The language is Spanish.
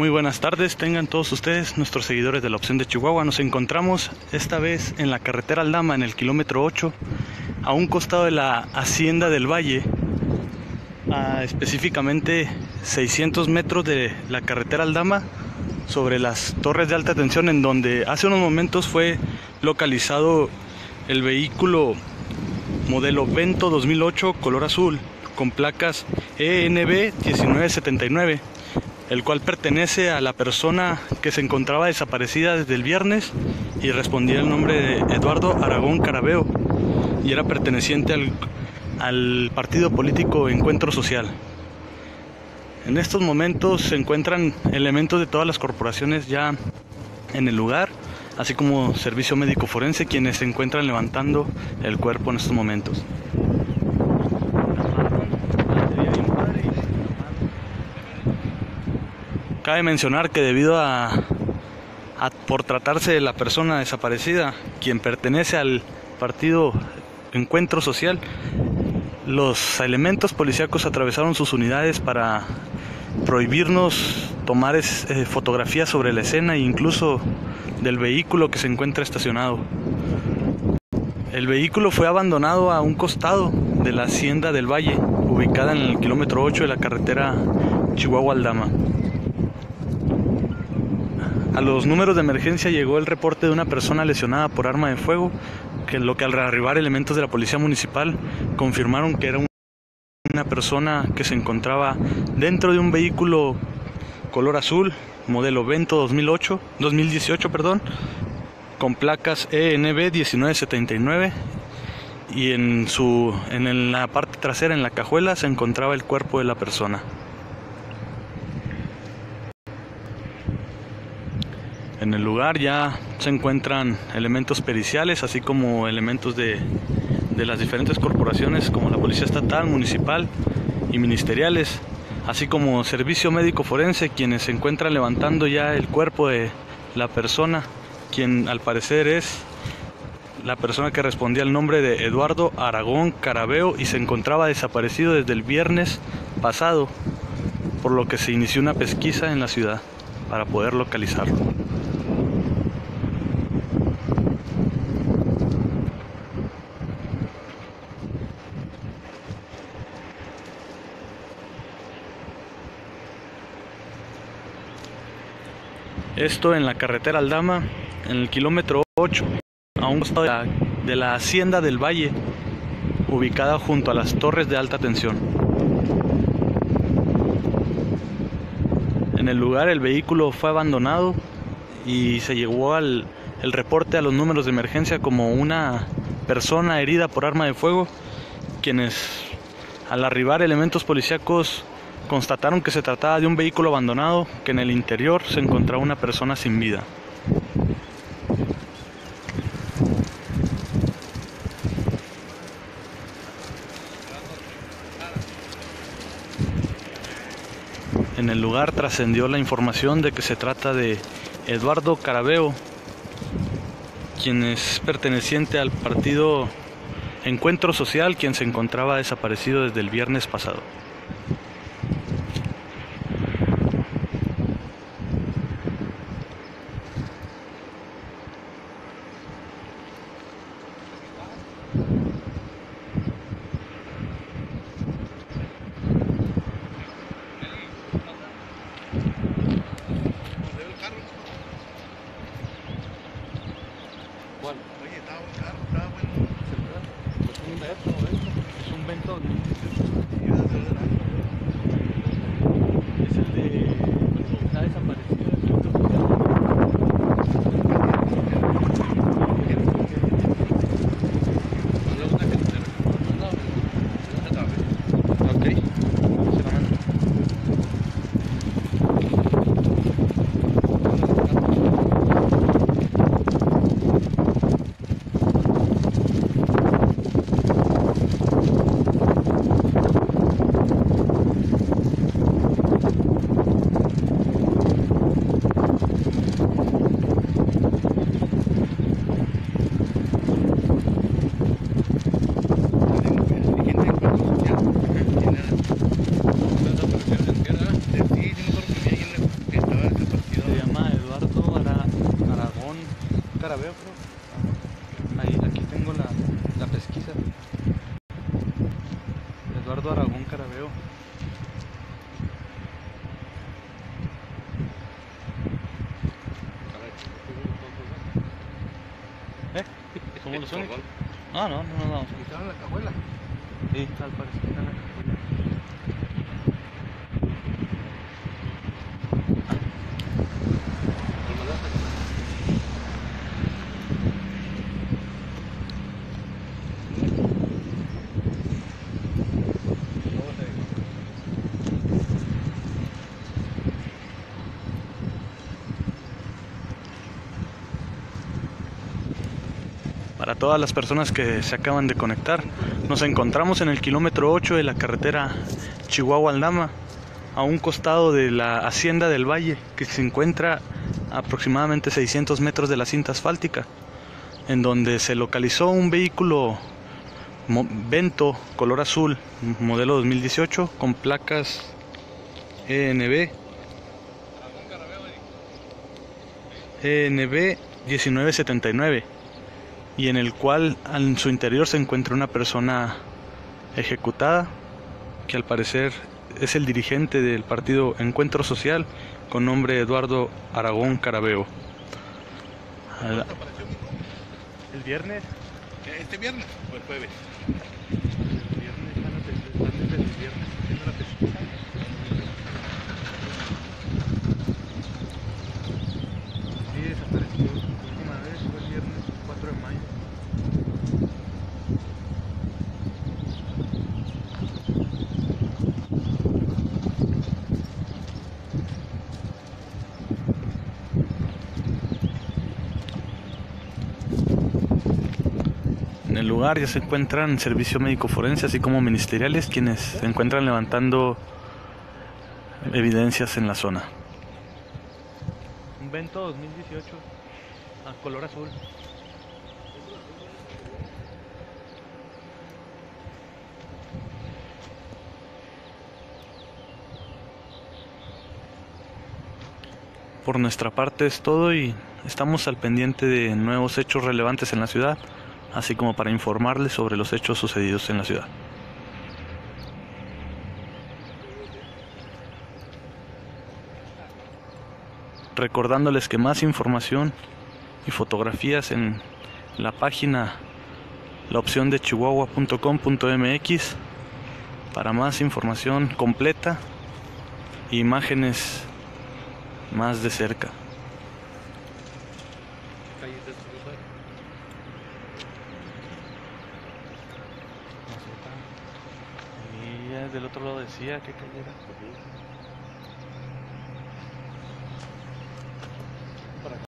Muy buenas tardes, tengan todos ustedes, nuestros seguidores de la opción de Chihuahua. Nos encontramos esta vez en la carretera Aldama, en el kilómetro 8, a un costado de la Hacienda del Valle, a específicamente 600 metros de la carretera Aldama, sobre las torres de alta tensión, en donde hace unos momentos fue localizado el vehículo modelo Vento 2008 color azul con placas ENB 1979 el cual pertenece a la persona que se encontraba desaparecida desde el viernes y respondía el nombre de Eduardo Aragón Carabeo y era perteneciente al, al partido político Encuentro Social. En estos momentos se encuentran elementos de todas las corporaciones ya en el lugar, así como servicio médico forense quienes se encuentran levantando el cuerpo en estos momentos. Cabe mencionar que debido a, por tratarse de la persona desaparecida, quien pertenece al partido Encuentro Social, los elementos policíacos atravesaron sus unidades para prohibirnos tomar eh, fotografías sobre la escena e incluso del vehículo que se encuentra estacionado. El vehículo fue abandonado a un costado de la hacienda del Valle, ubicada en el kilómetro 8 de la carretera Chihuahua-Aldama. A los números de emergencia llegó el reporte de una persona lesionada por arma de fuego, que lo que al arribar elementos de la policía municipal confirmaron que era una persona que se encontraba dentro de un vehículo color azul, modelo Vento 2008, 2018, perdón, con placas ENB 1979 y en su en la parte trasera en la cajuela se encontraba el cuerpo de la persona. En el lugar ya se encuentran elementos periciales, así como elementos de, las diferentes corporaciones como la Policía Estatal, Municipal y Ministeriales, así como Servicio Médico Forense, quienes se encuentran levantando ya el cuerpo de la persona, quien al parecer es la persona que respondía al nombre de Eduardo Aragón Carabeo y se encontraba desaparecido desde el viernes pasado, por lo que se inició una pesquisa en la ciudad para poder localizarlo. Esto en la carretera Aldama, en el kilómetro 8, a un costado de la, hacienda del Valle, ubicada junto a las torres de alta tensión. En el lugar el vehículo fue abandonado y se llegó al el reporte a los números de emergencia como una persona herida por arma de fuego, quienes al arribar elementos policíacos constataron que se trataba de un vehículo abandonado que en el interior se encontraba una persona sin vida. En el lugar trascendió la información de que se trata de Eduardo Carabeo, quien es perteneciente al partido Encuentro Social, quien se encontraba desaparecido desde el viernes pasado. carabeo, creo. Ahí, aquí tengo la, la pesquisa. Eduardo Aragón Carabeo. ¿Eh? ¿Cómo los son? Ah, no, no, no, no. ¿Quitaron la cajuela? Sí, tal parecer. Todas las personas que se acaban de conectar, nos encontramos en el kilómetro 8 de la carretera Chihuahua-Aldama, a un costado de la Hacienda del Valle, que se encuentra aproximadamente 600 metros de la cinta asfáltica, en donde se localizó un vehículo Vento color azul, modelo 2018, con placas ENB ENB 1979 y en el cual en su interior se encuentra una persona ejecutada que al parecer es el dirigente del partido Encuentro Social con nombre Eduardo Aragón Carabeo. El viernes, ¿Este viernes o el jueves? el viernes están desde el viernes haciendo la pesquisa. Sí, desapareció. La última vez fue el viernes 4 de mayo. En el lugar ya se encuentran servicio médico forense, así como ministeriales, quienes se encuentran levantando evidencias en la zona. Un Vento 2018 a color azul. Por nuestra parte es todo y estamos al pendiente de nuevos hechos relevantes en la ciudad, así como para informarles sobre los hechos sucedidos en la ciudad. Recordándoles que más información y fotografías en la página la opción de chihuahua.com.mx para más información completa e imágenes más de cerca. Y del otro lado decía que cayera.